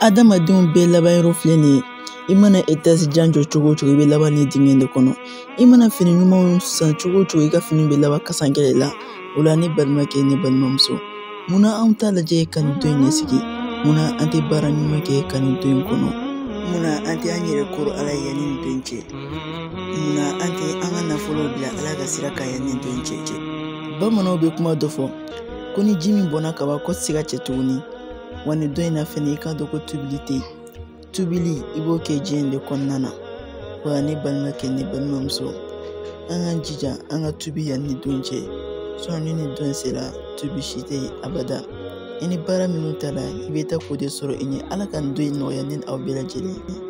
adamadenw bɛɛ laban yɔrɔ filɛ nin ye. I mana etasi jan jɔ cogo o cogo i bɛ laban ni dingɛ de kɔnɔ. I mana fini ɲumanw san cogo o cogo i ka fini bɛ laban kasankɛlɛ la. O la ne balimakɛ ne balimamuso. Munna anw t'a lajɛ ka nin don in ɲɛsigi munna an tɛ baara ɲuman kɛ ka nin don in kɔnɔ. Munna an tɛ an yɛrɛ koro ala ye yanni nin don in cɛ. Munna an tɛ an ka nafolow bila ala ka sira kan yanni nin don in cɛ bamananw bɛ kuma dɔ fɔ. Ko ni ji min bɔnna ka ban kɔ tɛ se ka cɛ tuguni wa nin in na fɛnɛ i k'a dɔn ko tobili tɛ yen tobili i b'o kɛ diɲɛ in de kɔnɔna na wa ne balimakɛ ne balimamuso an k'an jija an ka tubi yanni nin don cɛ ni nin don sera tubi si tɛ abada. I ni baara minnu ta la i bɛ taa k'o de sɔrɔ i ɲɛ ala ka nin don in nɔgɔya ni aw bɛɛ lajɛlen ye